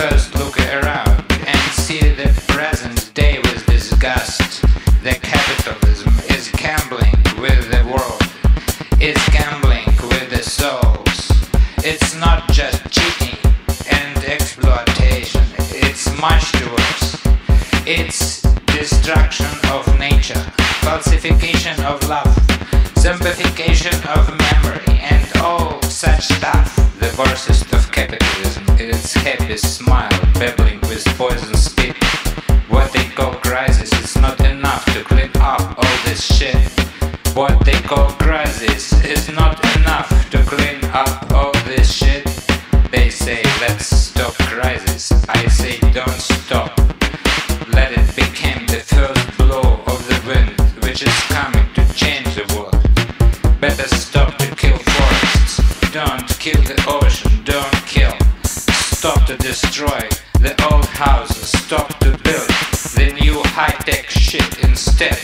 first look around and see the present day with disgust. The capitalism is gambling with the world. It's gambling with the souls. It's not just cheating and exploitation. It's much worse. It's destruction of nature, falsification of love, simplification of memory, and all such stuff. The verses this is not enough to clean up all this shit. They say let's stop crisis. I say don't stop. Let it become the first blow of the wind which is coming to change the world. Better stop to kill forests. Don't kill the ocean. Don't kill. Stop to destroy the old houses. Stop to build the new high-tech shit instead.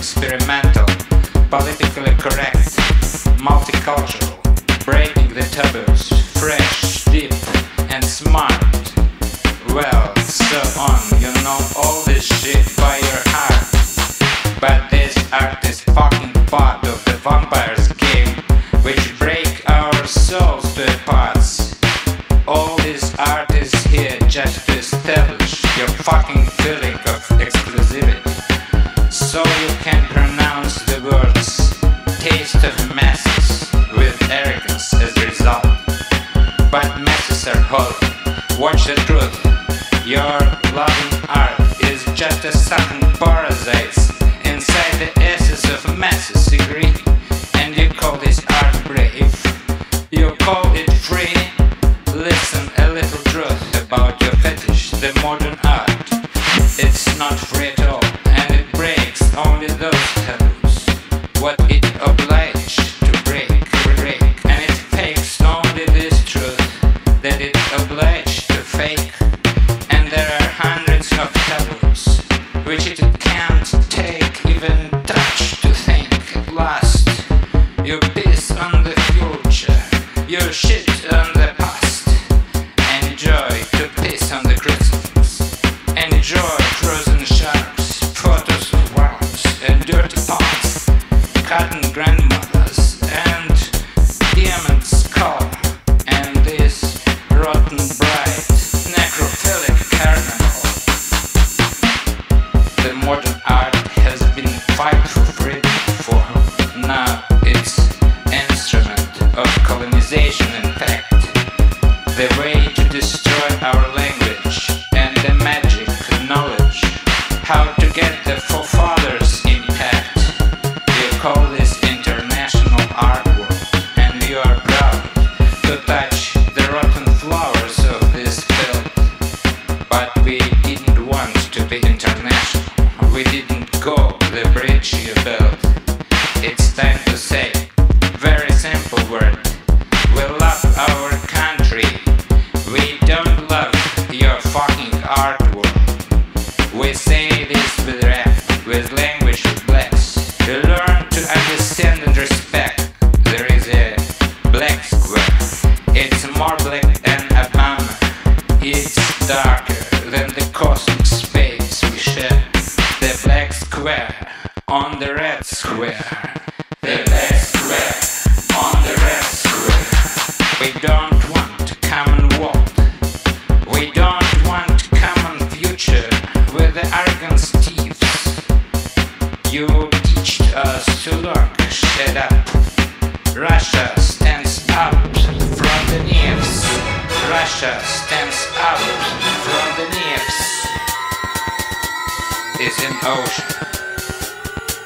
experimental, politically correct, multicultural, breaking the taboos, fresh, deep, and smart. Well, so on, you know all this shit by your heart, but this art is fucking part the truth. Your loving art is just a sucking parasite inside the essence of masses degree. And you call this art brave. You call it free. Listen a little truth about your fetish, the modern art. It's not free your piss on the future, your shit on time to say very simple word. We love our country. We don't love your fucking artwork. We say this with rap, with language bless. To learn to understand and respect, there is a black square. It's more black than a bum. It's darker than the cosmic space we share. The black square on the red square.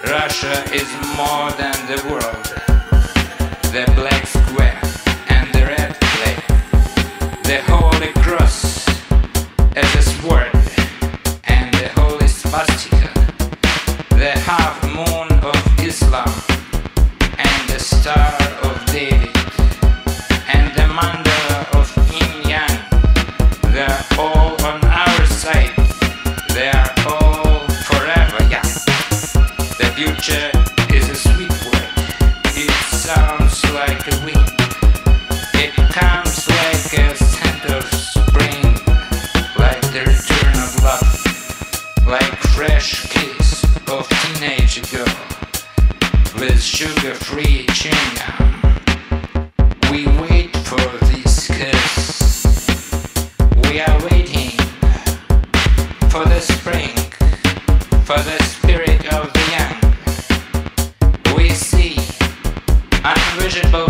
Russia is more than the world. The black square and the red flag. The Holy Cross as a sword and the Holy Spastic. reaching. We wait for this kiss. We are waiting for the spring, for the spirit of the young. We see unvisionable.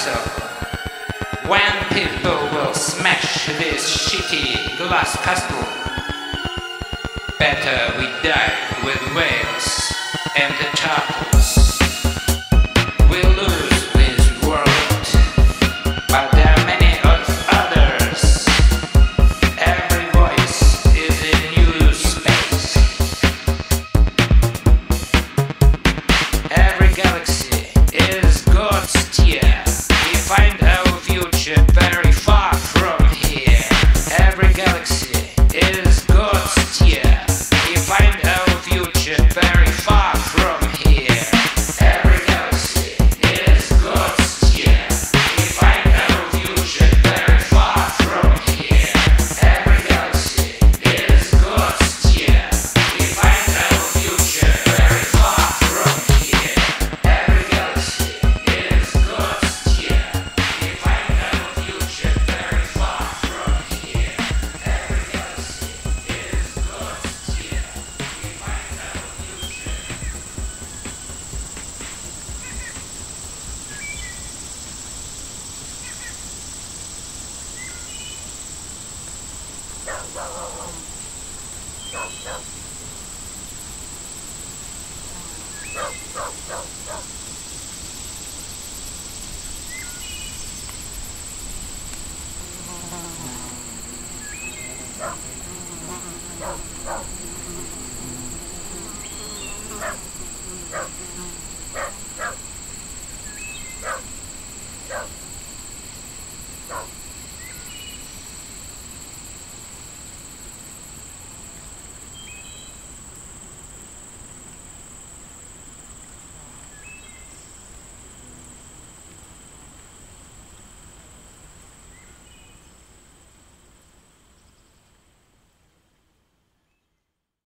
so. When people will smash this shitty glass castle, better we die with whales and the turtles. Não, não.